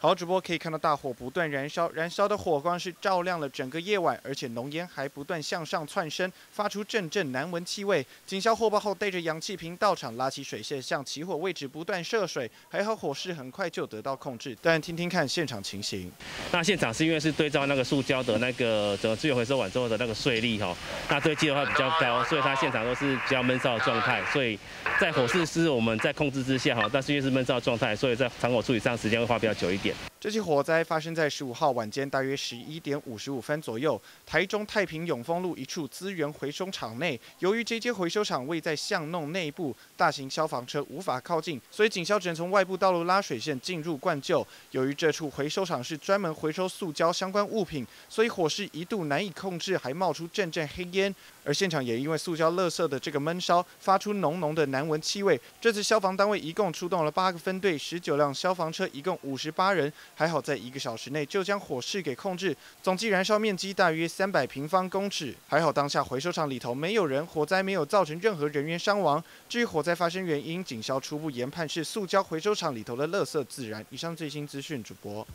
好，主播可以看到大火不断燃烧，燃烧的火光是照亮了整个夜晚，而且浓烟还不断向上窜升，发出阵阵难闻气味。警消获报后，带着氧气瓶到场拉起水线，向起火位置不断射水，还好火势很快就得到控制。但听听看现场情形，那现场是因为是对照那个塑胶的那个整个资源回收完之后的那个碎粒哈，那堆积的话比较高，所以它现场都是比较闷烧的状态，所以在火势是我们在控制之下哈，但是因为是闷烧状态，所以在场火处理上时间会花比较久一点。这起火灾发生在十五号晚间大约十一点五十五分左右，台中太平永丰路一处资源回收厂内。由于这间回收厂位在巷弄内部，大型消防车无法靠近，所以警消只能从外部道路拉水线进入灌救。由于这处回收厂是专门回收塑胶相关物品，所以火势一度难以控制，还冒出阵阵黑烟。而现场也因为塑胶垃圾的这个闷烧，发出浓浓的难闻气味。这次消防单位一共出动了八个分队，十九辆消防车，一共五十八人。还好，在一个小时内就将火势给控制，总计燃烧面积大约三百平方公尺。还好当下回收厂里头没有人，火灾没有造成任何人员伤亡。至于火灾发生原因，警消初步研判是塑胶回收厂里头的垃圾自燃。以上最新资讯，主播。